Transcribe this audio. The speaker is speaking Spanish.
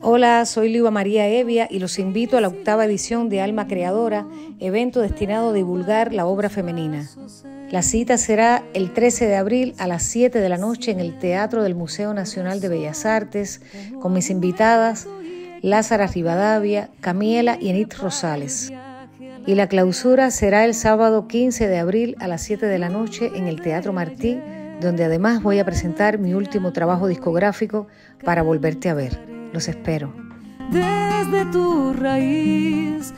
Hola, soy Liva María Evia y los invito a la octava edición de Alma Creadora, evento destinado a divulgar la obra femenina. La cita será el 13 de abril a las 7 de la noche en el Teatro del Museo Nacional de Bellas Artes con mis invitadas Lázara Rivadavia, Camiela y Enid Rosales. Y la clausura será el sábado 15 de abril a las 7 de la noche en el Teatro Martí donde además voy a presentar mi último trabajo discográfico para volverte a ver. Los espero. Desde tu raíz